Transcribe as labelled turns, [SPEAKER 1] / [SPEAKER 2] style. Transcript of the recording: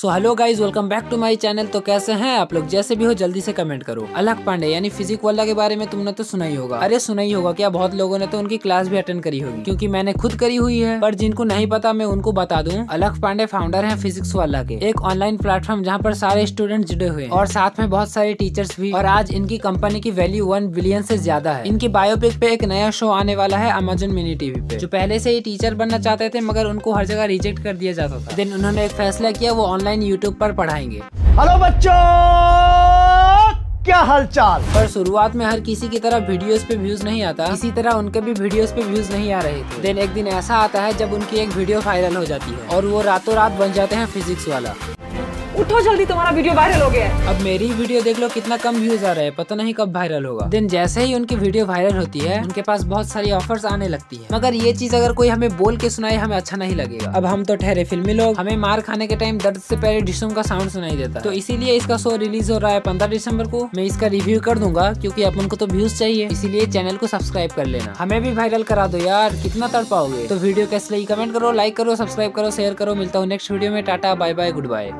[SPEAKER 1] So hello guys welcome back to my channel तो कैसे हैं आप लोग? जैसे भी हो, जल्दी से कमेंट करो। अलग पांडे, यानी फिजिक वाला के बारे में तुमने तो सुना ही होगा। अरे, सुना ही होगा क्या? बहुत लोगों ने तो उनकी क्लास भी अटेंड करी होगी। क्योंकि मैंने खुद करी हुई है। पर जिनको नहीं पता, मैं उनको बता दूँ। अलग पांडे फाउंडर है फिजिक्स वाला के। एक ऑनलाइन प्लेटफॉर्म जहाँ पर सारे स्टूडेंट जुड़े हुए और साथ में बहुत सारे टीचर्स भी। और आज इनकी कंपनी की वैल्यू वन बिलियन से ज़्यादा है। इनकी बायोपिक पे एक नया शो आने वाला है अमेजोन मिनी टीवी पे। जो पहले से ही टीचर बनना चाहते थे, मगर उनको हर जगह रिजेक्ट कर दिया जाता था। देन उन्होंने एक फैसला किया, वो ऑनलाइन यूट्यूब पर पढ़ाएँगे।
[SPEAKER 2] हेलो बच्चों क्या हालचाल?
[SPEAKER 1] पर शुरुआत में हर किसी की तरह वीडियोस पे व्यूज़ नहीं आता। इसी तरह उनके भी वीडियोस पे व्यूज़ नहीं आ रहे थे। देन एक दिन ऐसा आता है जब उनकी एक वीडियो वायरल हो जाती है और वो रातों रात बन जाते हैं फिजिक्स वाला।
[SPEAKER 3] उठो जल्दी, तुम्हारा वीडियो वायरल हो गया है।
[SPEAKER 1] अब मेरी वीडियो देख लो, कितना कम व्यूज़ आ रहा है। पता नहीं कब वायरल होगा। देन जैसे ही उनकी वीडियो वायरल होती है, उनके पास बहुत सारी ऑफर्स आने लगती है। मगर ये चीज़ अगर कोई हमें बोल के सुनाए, हमें अच्छा नहीं लगेगा। अब हम तो ठहरे फिल्मी लोग। हमें मार खाने के टाइम दर्द से पहले डिशों का साउंड सुनाई देता तो इसीलिए इसका शो रिलीज़ हो रहा है पंद्रह दिसंबर को। मैं इसका रिव्यू कर दूँगा, क्यूँकी अपन को तो व्यूज़ चाहिए। इसीलिए चैनल को सब्सक्राइब कर लेना। हमें भी वायरल करा दो यार, कितना तड़ पाओगे तो वीडियो कैसे लगी कमेंट करो लाइक करो सब्सक्राइब करो शेयर करो। मिलता हूँ नेक्स्ट वीडियो में। Tata bye bye goodbye